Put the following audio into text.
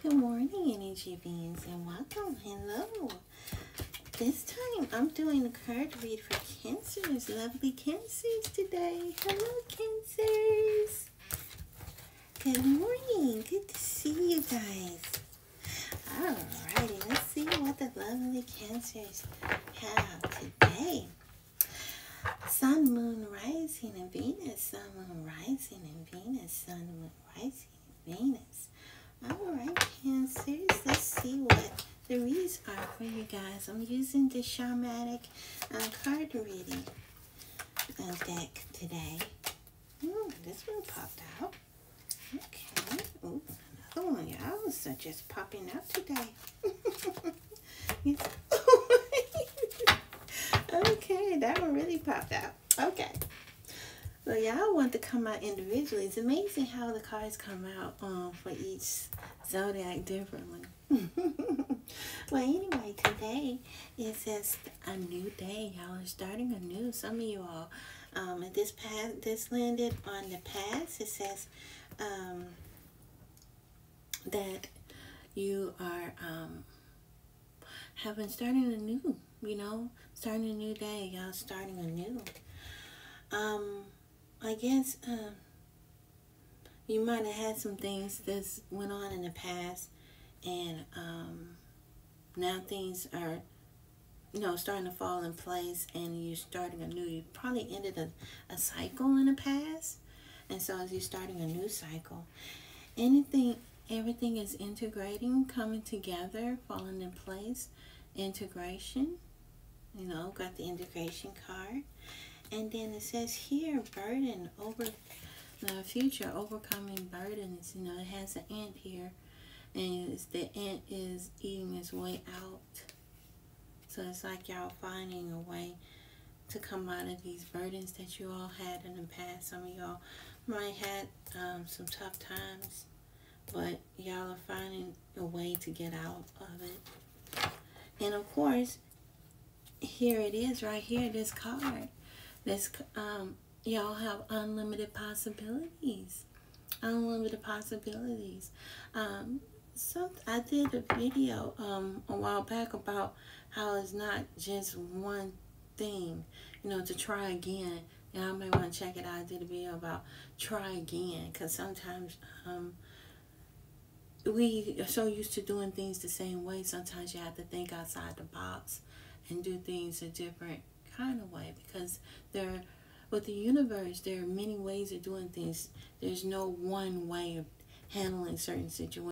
Good morning, energy beings, and welcome. Hello. This time I'm doing a card read for Cancers, lovely Cancers today. Hello, Cancers. Good morning. Good to see you guys. Alrighty, let's see what the lovely Cancers have today. Sun, Moon, Rising, and Venus. Sun, Moon, Rising, and Venus. Sun, Moon, Rising, and Venus. Alright, Cancers, let's see what the reads are for you guys. I'm using the Shamanic uh, card reading uh, deck today. Ooh, this one popped out. Okay. Ooh, another one. Y'all are just popping out today. okay, that one really popped out. Okay. Well, y'all want to come out individually. It's amazing how the cards come out um, for each zodiac differently. well, anyway, today it says a new day. Y'all are starting a new. Some of you all, um, this past, this landed on the past. It says um, that you are um, having starting a new. You know, starting a new day. Y'all starting a new. Um, I guess uh, you might have had some things that went on in the past, and um, now things are, you know, starting to fall in place, and you're starting a new. You probably ended a, a cycle in the past, and so as you're starting a new cycle, anything, everything is integrating, coming together, falling in place, integration. You know, got the integration card and then it says here, burden over the future, overcoming burdens. You know, it has an end here, and the ant is eating its way out. So it's like y'all finding a way to come out of these burdens that you all had in the past. Some of y'all might had um, some tough times, but y'all are finding a way to get out of it. And of course, here it is right here, this card. This um, y'all have unlimited possibilities. Unlimited possibilities. Um, so I did a video um, a while back about how it's not just one thing, you know, to try again. Y'all may want to check it out. I did a video about try again because sometimes um, we are so used to doing things the same way. Sometimes you have to think outside the box and do things a different kind of way because there with the universe there are many ways of doing things there's no one way of handling certain situations